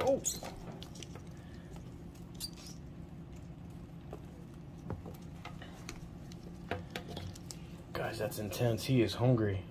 Oh. Guys, that's intense. He is hungry.